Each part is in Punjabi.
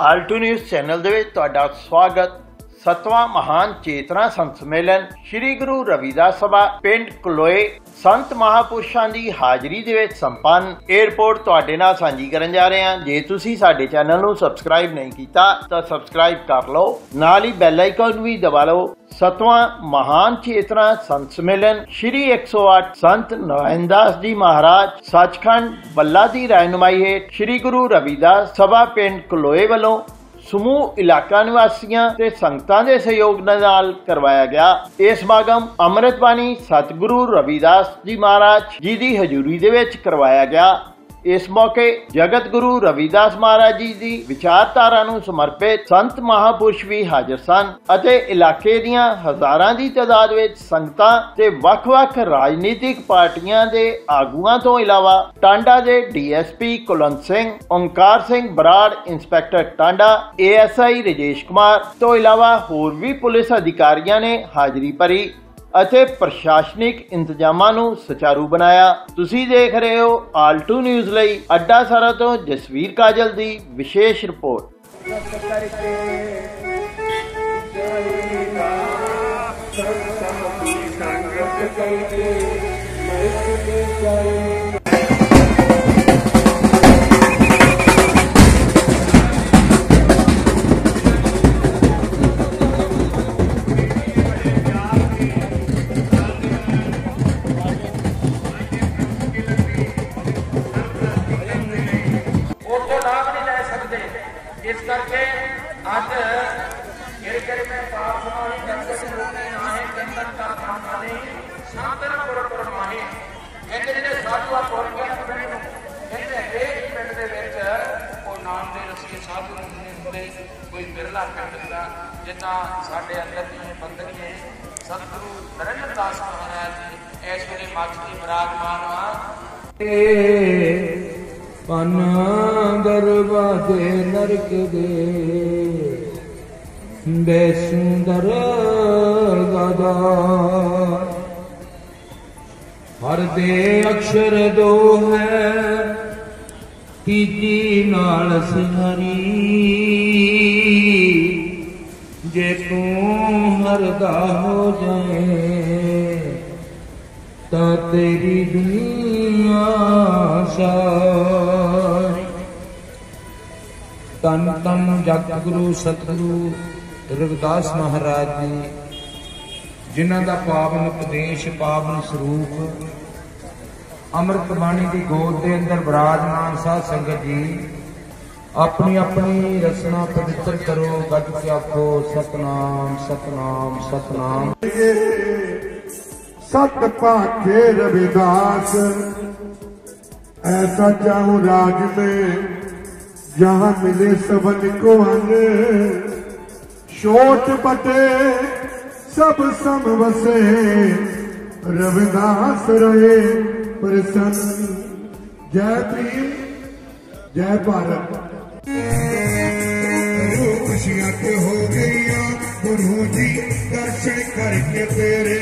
ਆਲਟੂ ਨਿਊਜ਼ ਚੈਨਲ ਦੇ ਵਿੱਚ ਤੁਹਾਡਾ ਸਵਾਗਤ। ਸਤਵਾਂ ਮਹਾਨ ਚੇਤਨਾ ਸੰਤ ਸ੍ਰੀ ਗੁਰੂ ਰਵਿਦਾਸ ਸਭਾ ਪਿੰਡ ਕਲੋਏ ਸੰਤ ਮਹਾਪੁਰਸ਼ਾਂ ਦੀ ਹਾਜ਼ਰੀ ਦੇ ਵਿੱਚ ਸੰਪੰਨ 에어ਪੋਰਟ ਤੁਹਾਡੇ ਨਾਲ ਸਾਂਝੀ ਕਰਨ ਜਾ ਰਹੇ ਹਾਂ। ਜੇ ਤੁਸੀਂ ਸਾਡੇ ਚੈਨਲ ਨੂੰ ਸਬਸਕ੍ਰਾਈਬ ਨਹੀਂ ਕੀਤਾ, ਤਾਂ ਸਬਸਕ੍ਰਾਈਬ ਕਰ ਲਓ। ਨਾਲ ਹੀ ਬੈਲ ਆਈਕਨ ਵੀ ਦਬਾ ਲਓ। ਸਤਵਾਂ ਮਹਾਨ ਚੇਤਨਾ ਸੰਤ ਸੰਮੇਲਨ ਸ੍ਰੀ 108 ਸੰਤ ਨਵੈਂਦਾਸ ਜੀ ਮਹਾਰਾਜ ਸੱਚਖੰਡ ਬੱਲਾ ਦੀ ਰਹਿਨੁਮਾਈ ਹੇਠ ਸ੍ਰੀ ਗੁਰੂ ਰਵਿਦਾਸ ਸਭਾ ਪਿੰਡ ਕਲੋਏ ਵੱਲੋਂ ਸਮੂਹ ਇਲਾਕਾ ਨਿਵਾਸੀਆਂ ਤੇ ਸੰਗਤਾਂ ਦੇ ਸਹਿਯੋਗ ਨਾਲ ਕਰਵਾਇਆ ਗਿਆ। ਇਹ ਸਮਾਗਮ ਅੰਮ੍ਰਿਤ ਬਾਣੀ ਸਤਿਗੁਰੂ ਰਵਿਦਾਸ ਜੀ ਮਹਾਰਾਜ ਜੀ ਦੀ ਹਜ਼ੂਰੀ ਦੇ ਵਿੱਚ ਕਰਵਾਇਆ ਗਿਆ। ਇਸ ਮੌਕੇ ਜਗਤ ਗੁਰੂ ਰਵਿਦਾਸ ਮਹਾਰਾਜ ਜੀ ਦੀ ਵਿਚਾਰਧਾਰਾ ਨੂੰ ਸਮਰਪਿਤ ਸੰਤ ਮਹਾਪੁਰਸ਼ ਵੀ ਹਾਜ਼ਰ ਸਨ ਅਤੇ ਇਲਾਕੇ ਦੀਆਂ ਹਜ਼ਾਰਾਂ ਦੀ ਤਾਦਾਦ ਵਿੱਚ ਸੰਗਤਾਂ ਤੇ ਵੱਖ-ਵੱਖ ਰਾਜਨੀਤਿਕ ਪਾਰਟੀਆਂ ਦੇ ਆਗੂਆਂ ਤੋਂ ਇਲਾਵਾ ਟਾਂਡਾ ਦੇ DSP Kulwant Singh Omkar Singh Brar, inspector Tanda, ASI Rajesh Kumar ਤੋਂ ਇਲਾਵਾ ਹੋਰ ਵੀ ਪੁਲਿਸ ਅਧਿਕਾਰੀਆਂ ਨੇ ਹਾਜ਼ਰੀ ਭਰੀ। ਅਤੇ ਪ੍ਰਸ਼ਾਸਨਿਕ ਇੰਤਜ਼ਾਮਾਂ ਨੂੰ ਸੁਚਾਰੂ ਬਣਾਇਆ। ਤੁਸੀਂ ਦੇਖ ਰਹੇ ਹੋ ਆਲਟੂ ਨਿਊਜ਼ ਲਈ ਅੱਡਾ ਸਾਰਾ ਤੋਂ ਜਸਵੀਰ ਕਾਜਲ ਦੀ ਵਿਸ਼ੇਸ਼ ਰਿਪੋਰਟ। ਉੱਥੋਂ ਇਸ ਕਰਕੇ ਅੱਜ ਜਿਹੜੇ ਜਿਹੜੇ ਮੈਂ ਪਾਪ ਸਮਾਣੀ ਜਗਤ ਰੋਣੇ ਆਏ ਕੰਦਨ ਦਾ ਖਾਨਾ ਨਹੀਂ, ਸਾਧਨ ਪੁਰ ਪੁਰ ਮਾਹੀ ਕਹਿੰਦੇ ਜਿਹੜੇ ਸਾਧੂ ਆ ਪੁਰ ਕੇ ਪਿੰਡ ਨੂੰ ਕਹਿੰਦੇ ਹਰੇਕ ਪਿੰਡ ਦੇ ਵਿੱਚ ਉਹ ਨਾਮ ਦੇ ਰਸਤੇ ਸਾਧੂ ਨਹੀਂ ਹੁੰਦੇ ਕੋਈ ਬਿਰਲਾ ਪਿੰਡ ਦਾ ਜਿੱਦਾਂ ਸਾਡੇ ਅੰਦਰ ਦੀਆਂ ਬੰਦਗੀਆਂ ਸਤਿਗੁਰੂ ਨਰਿੰਦਰ ਦਾਸ ਮਹਾਰਾਜ ਜੀ ਇਸ ਵੇਲੇ ਮੱਝ ਦੀ ਬਰਾਜਮਾਨ ਆ। ਪਨ ਦਰਵਾਜ਼ੇ ਨਰਕ ਦੇ। ਬੇ ਸੁੰਦਰ ਗਦਾ ਹਰ ਦੇ ਅਕਸ਼ਰ ਦੋ ਹੈ, ਤੀਜੀ ਨਾਲ ਸਿਹਰੀ। ਜੇ ਤੂੰ ਹਰਦਾ ਹੋ ਜਾਏ, ਤਾਂ ਤੇਰੀ ਦੁਨੀਆ ਸਾਰੀ। ਤਨ ਤਨ ਜਗ ਗੁਰੂ ਸਤਿਗੁਰੂ ਰਵਿਦਾਸ ਮਹਾਰਾਜ ਜੀ, ਜਿਨ੍ਹਾਂ ਦਾ ਪਾਵਨ ਉਪਦੇਸ਼, ਪਾਵਨ ਸਰੂਪ ਅੰਮ੍ਰਿਤ ਬਾਣੀ ਦੀ ਗੋਦ ਦੇ ਅੰਦਰ ਬਰਾਜਮਾਨ ਸਾਧ ਸੰਗਤ ਜੀ, ਆਪਣੀ ਆਪਣੀ ਰਸਨਾ ਪਵਿੱਤਰ ਕਰੋ ਗੱਡ ਕੇ ਆਖੋ ਸਤਨਾਮ ਸਤਨਾਮ ਸਤਨਾਮ। ਸਤ ਪਾਖੇ ਰਵਿਦਾਸ, ਐਸਾ ਚਾਹੂ ਰਾਜ ਮੇ जहाँ मिले सबन को अन छोट बटे सब सम बसे। रविदास रहे प्रसन्न। जय भीम, जय भारत। खुशियाँ तो हो गई गुरु जी दर्शन करके तेरे।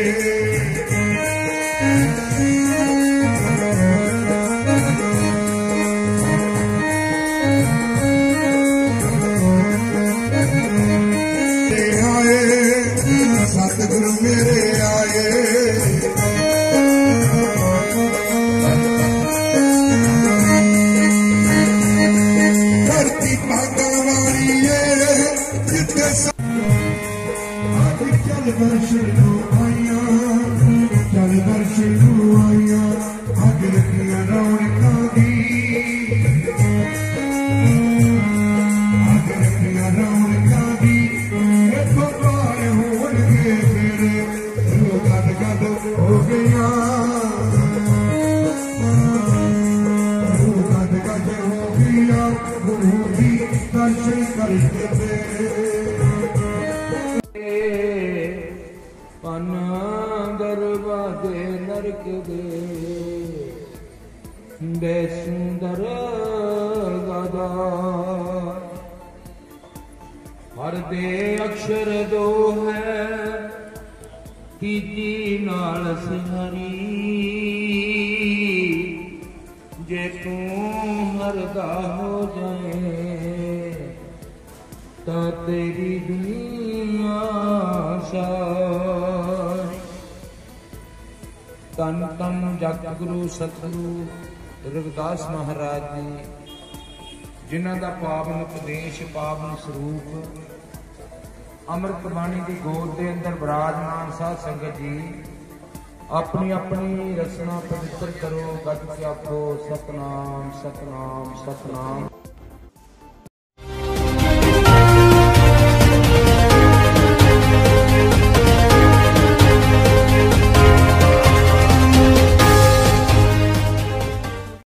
ਪਨ ਦਰਵਾਜ਼ੇ ਨਰਕ ਦੇ। ਬੇ ਸੁੰਦਰ ਗਦਾ। ਹਰ ਦੇ ਅਕਸ਼ਰ ਦੋ ਹੈ, ਤੀਜੀ ਨਾਲ ਸਿਹਰੀ। ਜੇ ਤੂੰ ਹਰਦਾ ਹੋ ਜਾਏ, ਤਾਂ ਤੇਰੀ ਦੁਨੀਆ ਸਾਰੀ ਤਨ ਤਨ ਜਗਗੁਰੂ ਸਤਿਗੁਰੂ ਰਵਿਦਾਸ ਮਹਾਰਾਜ ਜੀ, ਜਿਨ੍ਹਾਂ ਦਾ ਪਾਵਨ ਉਪਦੇਸ਼, ਪਾਵਨ ਸਰੂਪ ਅੰਮ੍ਰਿਤ ਬਾਣੀ ਦੀ ਗੋਦ ਦੇ ਅੰਦਰ ਵਿਰਾਜਮਾਨ ਸਾਧ ਸੰਗਤ ਜੀ, ਆਪਣੀ ਆਪਣੀ ਰਸਨਾ ਪਵਿੱਤਰ ਕਰੋ ਗੱਜ ਕੇ ਆਖੋ ਸਤਨਾਮ ਸਤਨਾਮ ਸਤਨਾਮ।